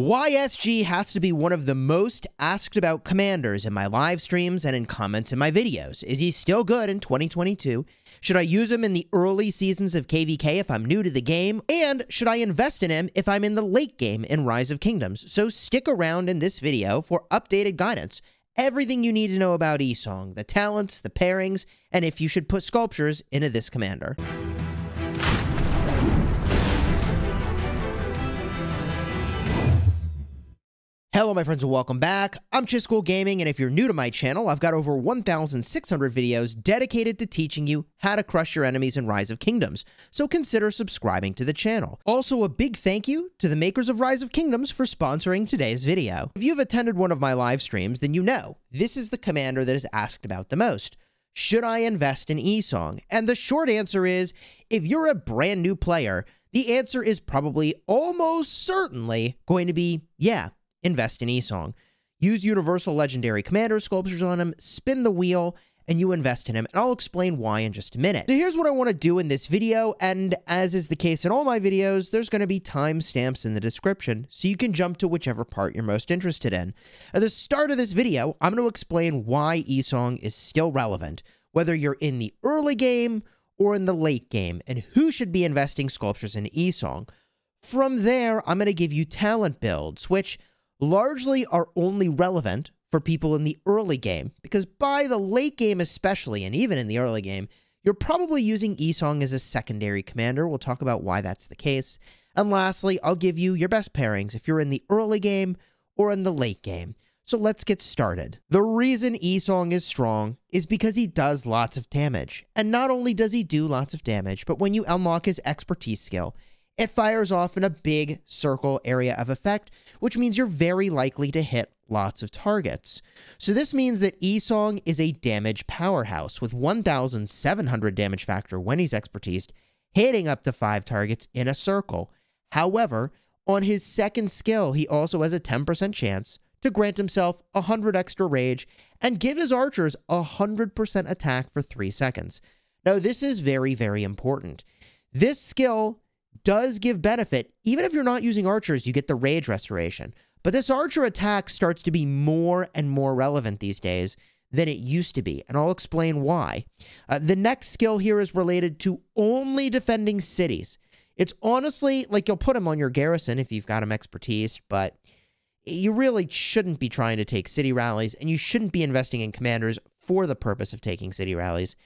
YSG has to be one of the most asked about commanders in my live streams and in comments in my videos. Is he still good in 2022? Should I use him in the early seasons of KVK if I'm new to the game? And should I invest in him if I'm in the late game in Rise of Kingdoms? So stick around in this video for updated guidance. Everything you need to know about Yi-Song, the talents, the pairings, and if you should put sculptures into this commander. Hello, my friends, and welcome back. I'm Chisgule Gaming, and if you're new to my channel, I've got over 1,600 videos dedicated to teaching you how to crush your enemies in Rise of Kingdoms, so consider subscribing to the channel. Also, a big thank you to the makers of Rise of Kingdoms for sponsoring today's video. If you've attended one of my live streams, then you know this is the commander that is asked about the most. Should I invest in Yi-Song? And the short answer is, if you're a brand new player, the answer is probably almost certainly going to be, yeah, invest in Yi-Song. Use Universal Legendary Commander sculptures on him, spin the wheel, and you invest in him, and I'll explain why in just a minute. So here's what I want to do in this video, and as is the case in all my videos, there's going to be timestamps in the description, so you can jump to whichever part you're most interested in. At the start of this video, I'm going to explain why Yi-Song is still relevant, whether you're in the early game or in the late game, and who should be investing sculptures in Yi-Song. From there, I'm going to give you talent builds, which largely are only relevant for people in the early game, because by the late game especially, and even in the early game, you're probably using Yi-Song as a secondary commander. We'll talk about why that's the case. And lastly, I'll give you your best pairings if you're in the early game or in the late game. So let's get started. The reason Yi-Song is strong is because he does lots of damage. And not only does he do lots of damage, but when you unlock his expertise skill, it fires off in a big circle area of effect, which means you're very likely to hit lots of targets. So this means that Yi-Song is a damage powerhouse with 1,700 damage factor when he's expertised, hitting up to 5 targets in a circle. However, on his second skill, he also has a 10% chance to grant himself 100 extra rage and give his archers 100% attack for 3 seconds. Now, this is very, very important. This skill does give benefit. Even if you're not using archers, you get the rage restoration. But this archer attack starts to be more and more relevant these days than it used to be, and I'll explain why. Uh, the next skill here is related to only defending cities. It's honestly like you'll put him on your garrison if you've got him expertise, but you really shouldn't be trying to take city rallies, and you shouldn't be investing in commanders for the purpose of taking city rallies.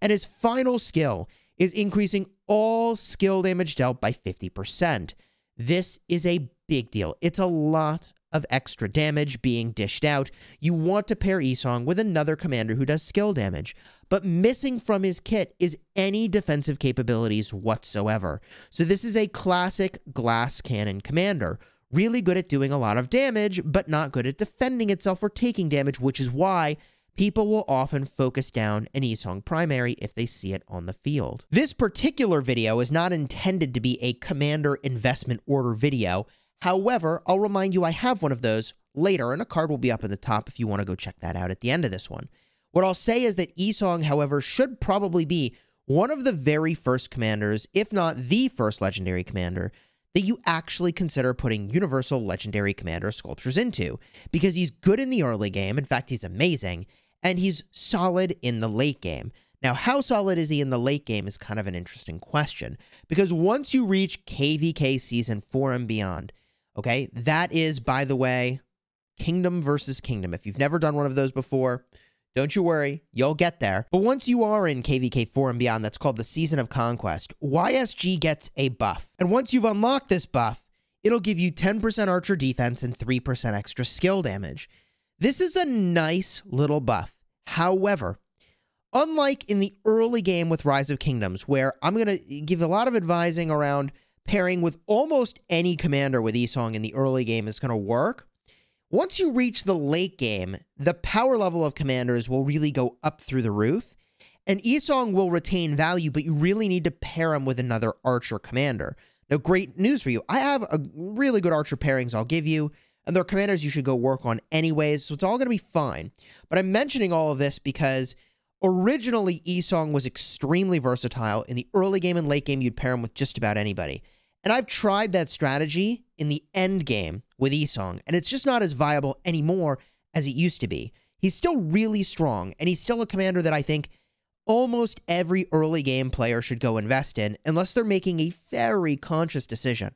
And his final skill is increasing all skill damage dealt by 50%. This is a big deal. It's a lot of extra damage being dished out. You want to pair Yi-Song with another commander who does skill damage, but missing from his kit is any defensive capabilities whatsoever. So this is a classic glass cannon commander. Really good at doing a lot of damage, but not good at defending itself or taking damage, which is why people will often focus down an Yi-Song primary if they see it on the field. This particular video is not intended to be a commander investment order video. However, I'll remind you I have one of those later, and a card will be up at the top if you want to go check that out at the end of this one. What I'll say is that Yi-Song, however, should probably be one of the very first commanders, if not the first legendary commander, that you actually consider putting Universal Legendary Commander sculptures into, because he's good in the early game, in fact, he's amazing, and he's solid in the late game. Now, how solid is he in the late game is kind of an interesting question, because once you reach KVK Season 4 and beyond, okay, that is, by the way, Kingdom versus Kingdom. If you've never done one of those before, don't you worry, you'll get there. But once you are in KVK 4 and beyond, that's called the Season of Conquest, YSG gets a buff. And once you've unlocked this buff, it'll give you 10% archer defense and 3% extra skill damage. This is a nice little buff. However, unlike in the early game with Rise of Kingdoms, where I'm going to give a lot of advising around pairing with almost any commander with Yi-Song in the early game is going to work, once you reach the late game, the power level of commanders will really go up through the roof, and Yi-Song will retain value, but you really need to pair him with another archer commander. Now, great news for you. I have a really good archer pairings I'll give you, and they're commanders you should go work on anyways, so it's all going to be fine. But I'm mentioning all of this because originally Yi-Song was extremely versatile. In the early game and late game, you'd pair him with just about anybody. And I've tried that strategy in the end game with Yi-Song, and it's just not as viable anymore as it used to be. He's still really strong, and he's still a commander that I think almost every early game player should go invest in, unless they're making a very conscious decision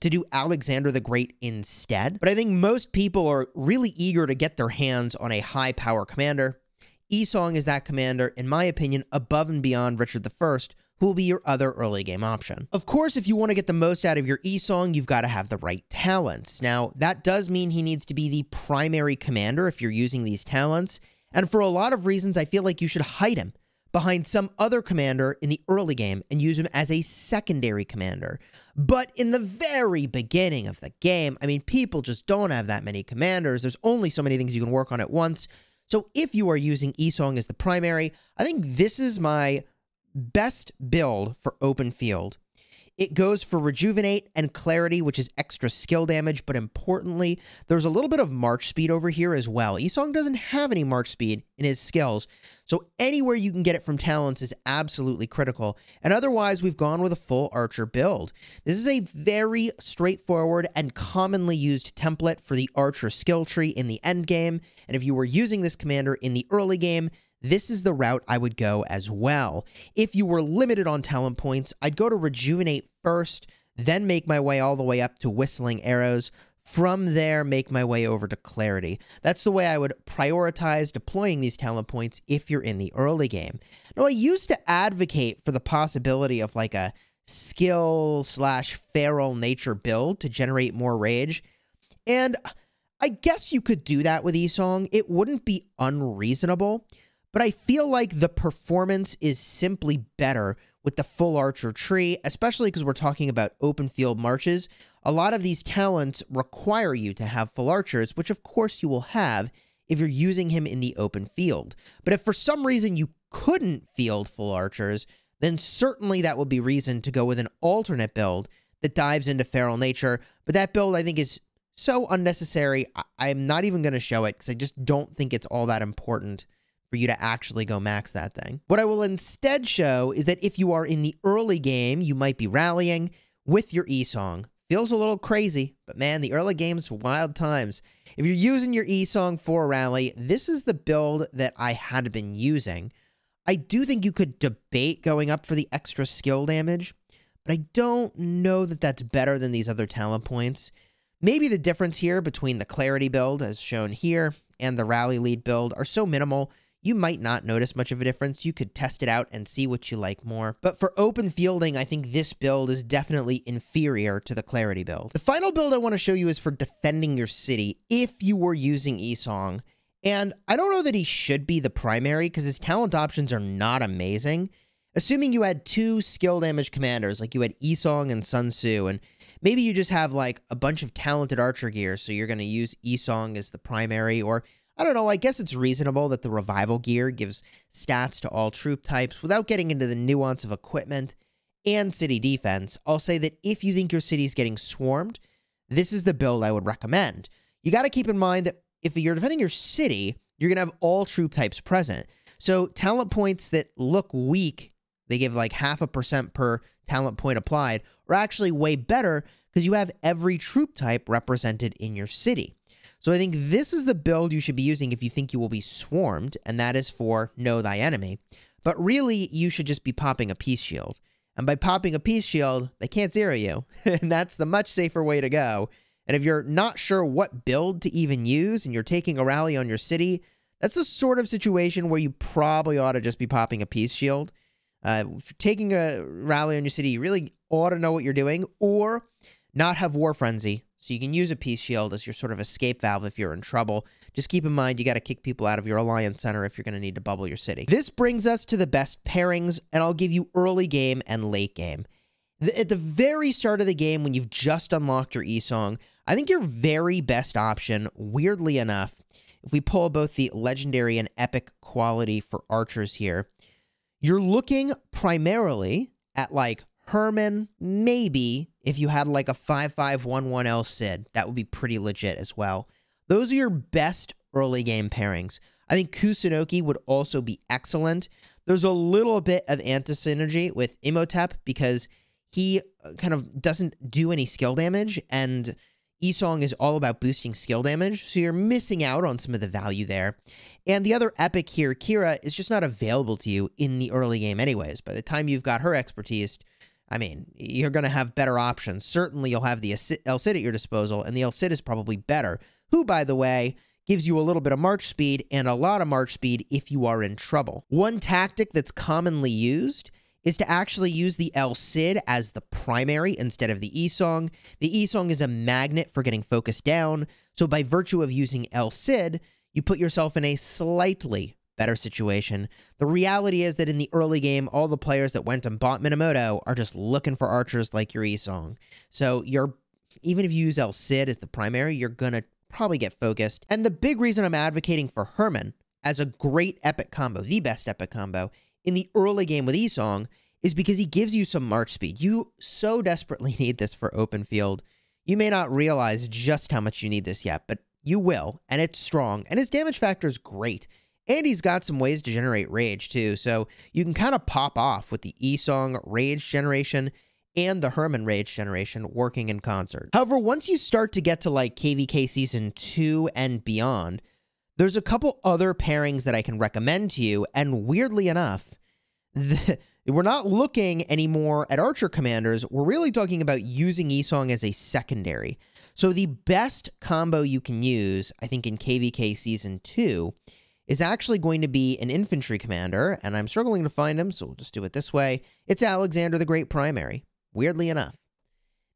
to do Alexander the Great instead. But I think most people are really eager to get their hands on a high power commander. Yi-Song is that commander, in my opinion, above and beyond Richard I, who will be your other early game option. Of course, if you want to get the most out of your Yi-Song, you've got to have the right talents. Now, that does mean he needs to be the primary commander if you're using these talents, and for a lot of reasons, I feel like you should hide him behind some other commander in the early game and use him as a secondary commander. But in the very beginning of the game, I mean, people just don't have that many commanders. There's only so many things you can work on at once. So if you are using Yi-Song as the primary, I think this is my best build for open field. It goes for Rejuvenate and Clarity, which is extra skill damage, but importantly, there's a little bit of March speed over here as well. Yi-Song doesn't have any March speed in his skills, so anywhere you can get it from talents is absolutely critical. And otherwise, we've gone with a full Archer build. This is a very straightforward and commonly used template for the Archer skill tree in the end game, and if you were using this commander in the early game, this is the route I would go as well. If you were limited on talent points, I'd go to Rejuvenate first, then make my way all the way up to Whistling Arrows. From there, make my way over to Clarity. That's the way I would prioritize deploying these talent points if you're in the early game. Now, I used to advocate for the possibility of like a skill slash feral nature build to generate more rage. And I guess you could do that with Yi-Song. It wouldn't be unreasonable but I feel like the performance is simply better with the full archer tree, especially because we're talking about open field marches. A lot of these talents require you to have full archers, which of course you will have if you're using him in the open field. But if for some reason you couldn't field full archers, then certainly that would be reason to go with an alternate build that dives into feral nature. But that build I think is so unnecessary. I- am not even going to show it because I just don't think it's all that important for you to actually go max that thing. What I will instead show is that if you are in the early game, you might be rallying with your Yi-Song. Feels a little crazy, but man, the early game's wild times. If you're using your Yi-Song for a rally, this is the build that I had been using. I do think you could debate going up for the extra skill damage, but I don't know that that's better than these other talent points. Maybe the difference here between the Clarity build, as shown here, and the Rally Lead build are so minimal you might not notice much of a difference. You could test it out and see what you like more. But for open fielding, I think this build is definitely inferior to the Clarity build. The final build I want to show you is for defending your city if you were using Yi-Song. And I don't know that he should be the primary because his talent options are not amazing. Assuming you had two skill damage commanders, like you had Yi-Song and Sun Tzu, and maybe you just have like a bunch of talented archer gear, so you're going to use Yi-Song as the primary, or I don't know, I guess it's reasonable that the revival gear gives stats to all troop types without getting into the nuance of equipment and city defense. I'll say that if you think your city is getting swarmed, this is the build I would recommend. You got to keep in mind that if you're defending your city, you're going to have all troop types present. So talent points that look weak, they give like half a percent per talent point applied, are actually way better because you have every troop type represented in your city. So I think this is the build you should be using if you think you will be swarmed, and that is for Know Thy Enemy. But really, you should just be popping a Peace Shield. And by popping a Peace Shield, they can't zero you. and that's the much safer way to go. And if you're not sure what build to even use and you're taking a rally on your city, that's the sort of situation where you probably ought to just be popping a Peace Shield. Uh, if you're taking a rally on your city, you really ought to know what you're doing, or not have War Frenzy so you can use a peace shield as your sort of escape valve if you're in trouble. Just keep in mind you got to kick people out of your alliance center if you're going to need to bubble your city. This brings us to the best pairings, and I'll give you early game and late game. The, at the very start of the game, when you've just unlocked your Yi-Song, I think your very best option, weirdly enough, if we pull both the legendary and epic quality for archers here, you're looking primarily at like Hermann, maybe if you had like a 5511L Cid, that would be pretty legit as well. Those are your best early game pairings. I think Kusunoki would also be excellent. There's a little bit of anti-synergy with Imhotep because he uh, kind of doesn't do any skill damage, and Yi-Song is all about boosting skill damage, so you're missing out on some of the value there. And the other epic here, Kira, is just not available to you in the early game anyways. By the time you've got her expertise, I mean, you're going to have better options. Certainly, you'll have the El Cid at your disposal, and the El Cid is probably better, who, by the way, gives you a little bit of march speed and a lot of march speed if you are in trouble. One tactic that's commonly used is to actually use the El Cid as the primary instead of the Yi-Song. The Yi-Song is a magnet for getting focused down, so by virtue of using El Cid, you put yourself in a slightly better situation. The reality is that in the early game, all the players that went and bought Minamoto are just looking for archers like your Yi-Song. So you're even if you use El Cid as the primary, you're gonna probably get focused. And the big reason I'm advocating for Hermann as a great epic combo, the best epic combo, in the early game with Yi-Song is because he gives you some march speed. You so desperately need this for open field. You may not realize just how much you need this yet, but you will, and it's strong, and his damage factor is great. And he's got some ways to generate rage too, so you can kind of pop off with the Yi-Song rage generation and the Hermann rage generation working in concert. However, once you start to get to like KVK season 2 and beyond, there's a couple other pairings that I can recommend to you, and weirdly enough, the, we're not looking anymore at Archer commanders. We're really talking about using Yi-Song as a secondary. So the best combo you can use, I think, in KVK Season 2 is actually going to be an infantry commander, and I'm struggling to find him, so we'll just do it this way. It's Alexander the Great Primary, weirdly enough.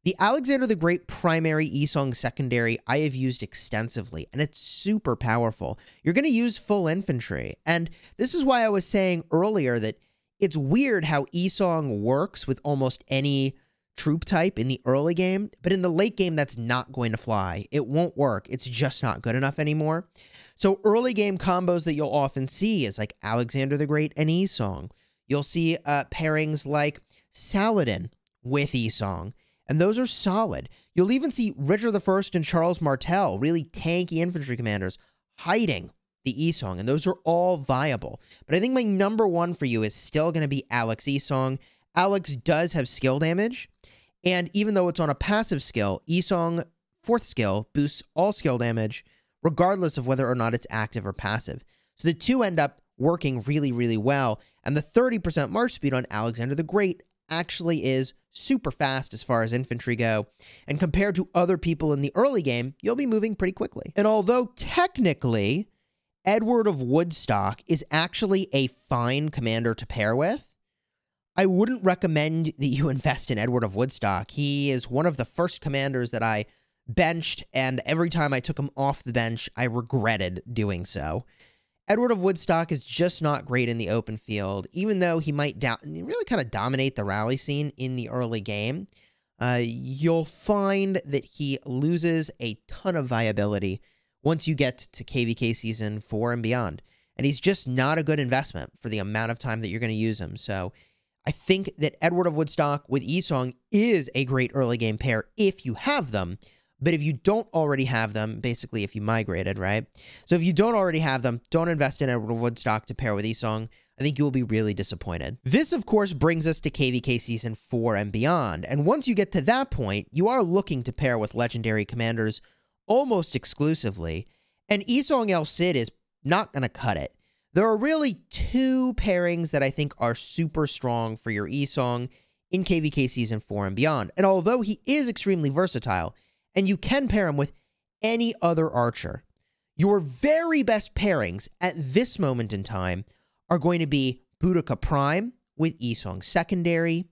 The Alexander the Great primary Yi-Song secondary I have used extensively, and it's super powerful. You're going to use full infantry, and this is why I was saying earlier that it's weird how Yi-Song works with almost any troop type in the early game, but in the late game, that's not going to fly. It won't work. It's just not good enough anymore. So early game combos that you'll often see is like Alexander the Great and Yi-Song. You'll see uh, pairings like Saladin with Yi-Song. And those are solid. You'll even see Richard I and Charles Martel, really tanky infantry commanders, hiding the Yi-Song, and those are all viable. But I think my number one for you is still going to be Alex Yi-Song. Alex does have skill damage, and even though it's on a passive skill, Yi-Song fourth skill boosts all skill damage, regardless of whether or not it's active or passive. So the two end up working really, really well, and the 30% march speed on Alexander the Great actually is super fast as far as infantry go, and compared to other people in the early game, you'll be moving pretty quickly. And although technically, Edward of Woodstock is actually a fine commander to pair with, I wouldn't recommend that you invest in Edward of Woodstock. He is one of the first commanders that I benched, and every time I took him off the bench, I regretted doing so. Edward of Woodstock is just not great in the open field, even though he might really kind of dominate the rally scene in the early game. Uh, you'll find that he loses a ton of viability once you get to KVK season four and beyond. And he's just not a good investment for the amount of time that you're going to use him. So I think that Edward of Woodstock with Yi-Song is a great early game pair if you have them. But if you don't already have them, basically if you migrated, right? So if you don't already have them, don't invest in Edward of Woodstock to pair with Yi-Song. I think you will be really disappointed. This, of course, brings us to KVK Season 4 and beyond. And once you get to that point, you are looking to pair with legendary commanders almost exclusively. And Yi-Song El Cid is not going to cut it. There are really two pairings that I think are super strong for your Yi-Song in KVK Season 4 and beyond. And although he is extremely versatile, and you can pair him with any other archer. Your very best pairings at this moment in time are going to be Boudica Prime with Yi-Song Secondary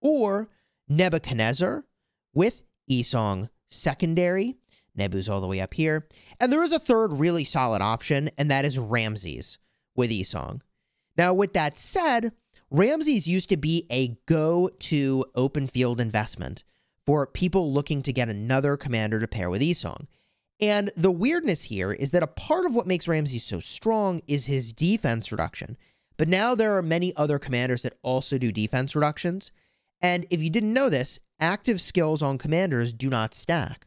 or Nebuchadnezzar with Yi-Song Secondary. Nebu's all the way up here. And there is a third really solid option, and that is Ramses with Yi-Song. Now, with that said, Ramses used to be a go-to open field investment for people looking to get another commander to pair with Yi-Song. And the weirdness here is that a part of what makes Ramses so strong is his defense reduction. But now there are many other commanders that also do defense reductions. And if you didn't know this, active skills on commanders do not stack.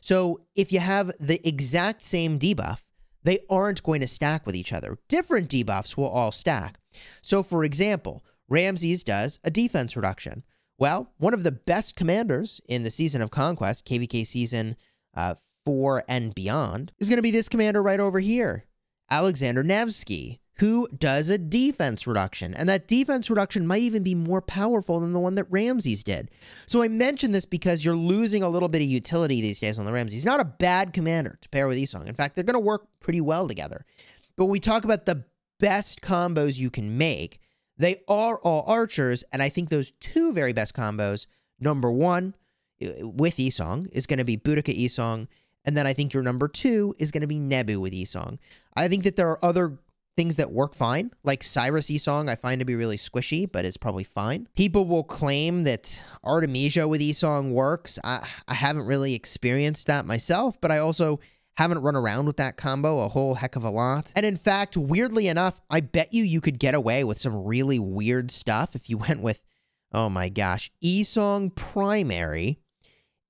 So if you have the exact same debuff, they aren't going to stack with each other. Different debuffs will all stack. So for example, Ramses does a defense reduction. Well, one of the best commanders in the Season of Conquest, KVK Season uh, 4 and beyond, is going to be this commander right over here, Alexander Nevsky, who does a defense reduction. And that defense reduction might even be more powerful than the one that Ramses did. So I mention this because you're losing a little bit of utility these days on the Ramses. He's not a bad commander to pair with Yi-Song. In fact, they're going to work pretty well together. But when we talk about the best combos you can make, they are all archers. And I think those two very best combos, number one, with Yi-Song, is going to be Boudica Yi-Song. And then I think your number two is going to be Nebu with Yi-Song. I think that there are other things that work fine, like Cyrus Yi-Song, I find to be really squishy, but it's probably fine. People will claim that Artemisia with Yi-Song works. I, I haven't really experienced that myself, but I also haven't run around with that combo a whole heck of a lot. And in fact, weirdly enough, I bet you you could get away with some really weird stuff if you went with, oh my gosh, Yi-Song primary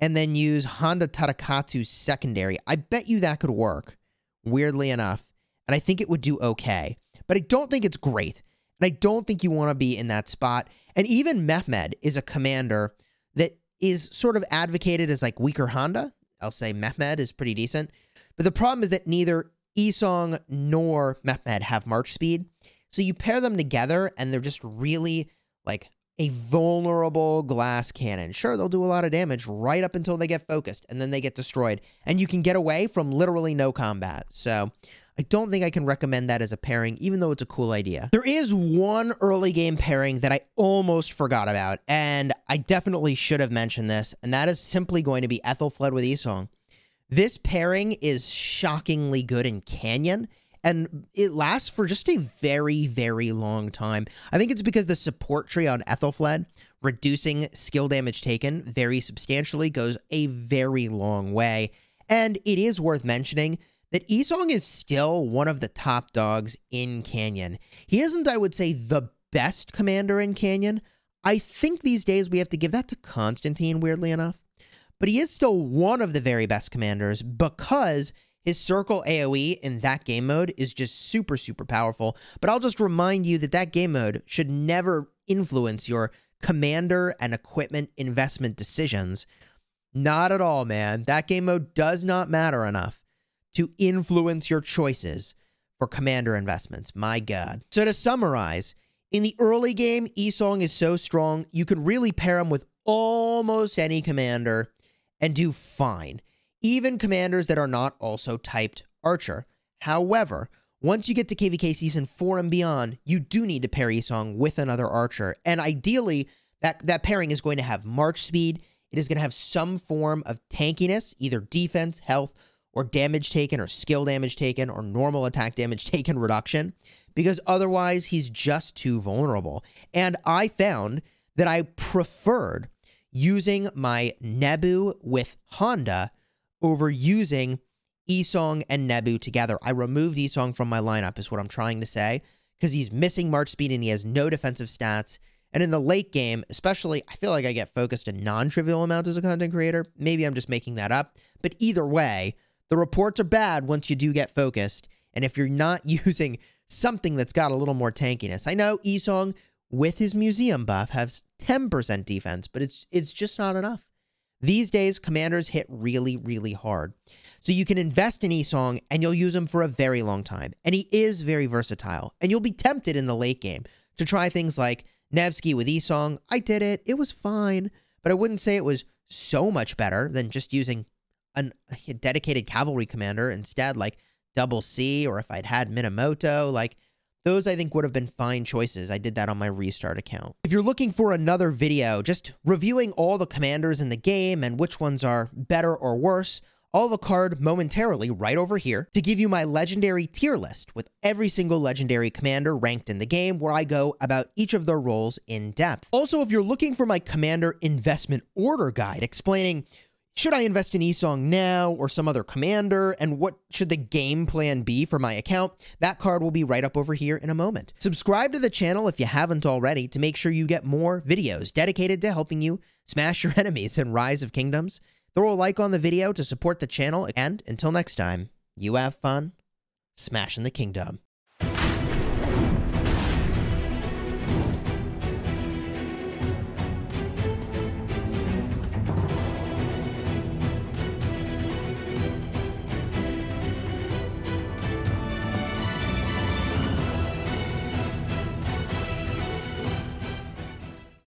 and then use Honda Tadakatsu's secondary. I bet you that could work, weirdly enough and I think it would do okay. But I don't think it's great. And I don't think you want to be in that spot. And even Mehmed is a commander that is sort of advocated as like weaker Honda. I'll say Mehmed is pretty decent. But the problem is that neither Yi-Song nor Mehmed have march speed. So you pair them together and they're just really like a vulnerable glass cannon. Sure, they'll do a lot of damage right up until they get focused and then they get destroyed. And you can get away from literally no combat. So I don't think I can recommend that as a pairing, even though it's a cool idea. There is one early game pairing that I almost forgot about, and I definitely should have mentioned this, and that is simply going to be Aethelflaed with Yi-Song. This pairing is shockingly good in Canyon, and it lasts for just a very, very long time. I think it's because the support tree on Aethelflaed, reducing skill damage taken very substantially, goes a very long way. And it is worth mentioning that Yi-Song is still one of the top dogs in Canyon. He isn't, I would say, the best commander in Canyon. I think these days we have to give that to Constantine, weirdly enough. But he is still one of the very best commanders because his circle AoE in that game mode is just super, super powerful. But I'll just remind you that that game mode should never influence your commander and equipment investment decisions. Not at all, man. That game mode does not matter enough to influence your choices for commander investments. My God. So to summarize, in the early game, Yi-Song is so strong, you can really pair him with almost any commander and do fine, even commanders that are not also typed Archer. However, once you get to KVK Season 4 and beyond, you do need to pair Yi-Song with another Archer, and ideally, that, that pairing is going to have March speed, it is going to have some form of tankiness, either defense, health, or damage taken or skill damage taken or normal attack damage taken reduction because otherwise he's just too vulnerable. And I found that I preferred using my Nebu with Honda over using Yi-Song and Nebu together. I removed Yi-Song from my lineup is what I'm trying to say because he's missing March speed and he has no defensive stats. And in the late game, especially, I feel like I get focused a non-trivial amount as a content creator. Maybe I'm just making that up. But either way, the reports are bad once you do get focused. And if you're not using something that's got a little more tankiness, I know Yi-Song with his museum buff has 10% defense, but it's it's just not enough. These days, commanders hit really, really hard. So you can invest in Yi-Song and you'll use him for a very long time. And he is very versatile. And you'll be tempted in the late game to try things like Nevsky with Yi-Song. I did it. It was fine. But I wouldn't say it was so much better than just using an, a dedicated cavalry commander instead, like Double C, or if I'd had Minamoto, like those I think would have been fine choices. I did that on my restart account. If you're looking for another video, just reviewing all the commanders in the game and which ones are better or worse, I'll a card momentarily right over here to give you my legendary tier list with every single legendary commander ranked in the game where I go about each of their roles in depth. Also, if you're looking for my commander investment order guide explaining should I invest in Yi-Song now or some other commander? And what should the game plan be for my account? That card will be right up over here in a moment. Subscribe to the channel if you haven't already to make sure you get more videos dedicated to helping you smash your enemies in Rise of Kingdoms. Throw a like on the video to support the channel, and until next time, you have fun smashing the kingdom.